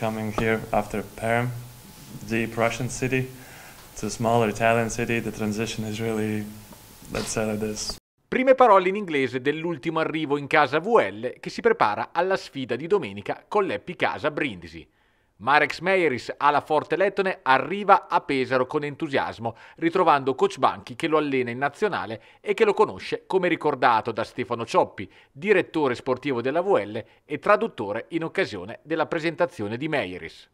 coming here after Perm, the Russian city, to a smaller Italian city. The transition is really, let's say like this. Prime parole in inglese dell'ultimo arrivo in casa VL che si prepara alla sfida di domenica con l'Eppi Casa Brindisi. Marek Smejeris alla Forte Lettone arriva a Pesaro con entusiasmo, ritrovando coach Banchi che lo allena in nazionale e che lo conosce come ricordato da Stefano Cioppi, direttore sportivo della VL e traduttore in occasione della presentazione di Meyeris.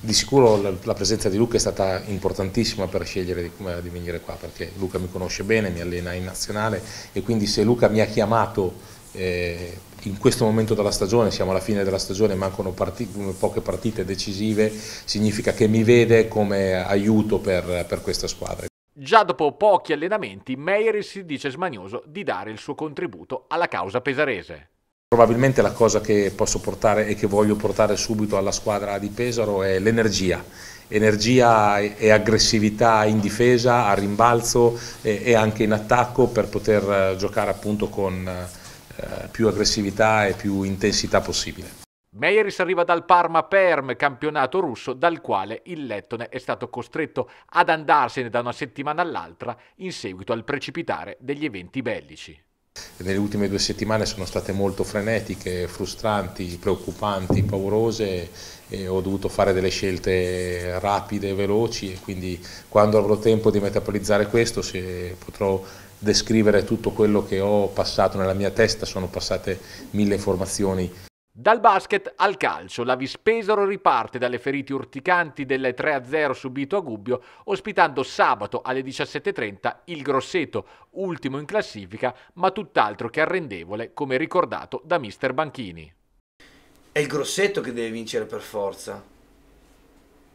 Di sicuro la, presenza di Luca è stata importantissima per scegliere di, di venire qua, perché Luca mi conosce bene, mi allena in nazionale e quindi se Luca mi ha chiamato eh, in questo momento della stagione, siamo alla fine della stagione, mancano partite, poche partite decisive, significa che mi vede come aiuto per, per questa squadra. Già dopo pochi allenamenti, Meyer si dice smanioso di dare il suo contributo alla causa pesarese. Probabilmente la cosa che posso portare e che voglio portare subito alla squadra di Pesaro è l'energia, energia e aggressività in difesa, a rimbalzo e anche in attacco per poter giocare appunto con eh, più aggressività e più intensità possibile. Meyeris arriva dal Parma Perm, campionato russo, dal quale il Lettone è stato costretto ad andarsene da una settimana all'altra in seguito al precipitare degli eventi bellici. Nelle ultime due settimane sono state molto frenetiche, frustranti, preoccupanti, paurose e ho dovuto fare delle scelte rapide e veloci e quindi quando avrò tempo di metabolizzare questo potrò descrivere tutto quello che ho passato nella mia testa, sono passate mille informazioni. Dal basket al calcio, la Vispesaro riparte dalle ferite urticanti del 3-0 subito a Gubbio, ospitando sabato alle 17.30 il Grosseto, ultimo in classifica, ma tutt'altro che arrendevole, come ricordato da mister Banchini. È il Grosseto che deve vincere per forza.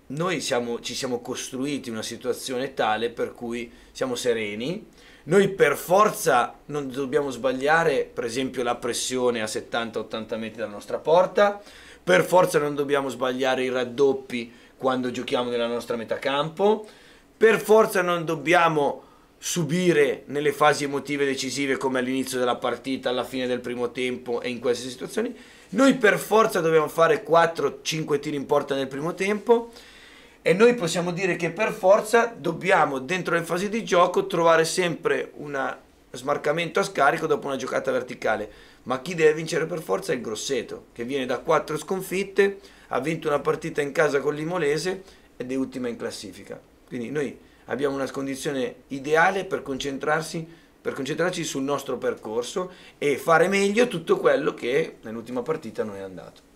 Noi siamo, ci siamo costruiti una situazione tale per cui siamo sereni, noi per forza non dobbiamo sbagliare, per esempio, la pressione a 70-80 metri dalla nostra porta, per forza non dobbiamo sbagliare i raddoppi quando giochiamo nella nostra metà campo, per forza non dobbiamo subire nelle fasi emotive decisive come all'inizio della partita, alla fine del primo tempo e in queste situazioni. Noi per forza dobbiamo fare 4-5 tiri in porta nel primo tempo e noi possiamo dire che per forza dobbiamo dentro le fasi di gioco trovare sempre un smarcamento a scarico dopo una giocata verticale. Ma chi deve vincere per forza è il Grosseto che viene da quattro sconfitte ha vinto una partita in casa con l'Imolese ed è ultima in classifica. Quindi noi abbiamo una condizione ideale per concentrarsi per concentrarci sul nostro percorso e fare meglio tutto quello che nell'ultima partita non è andato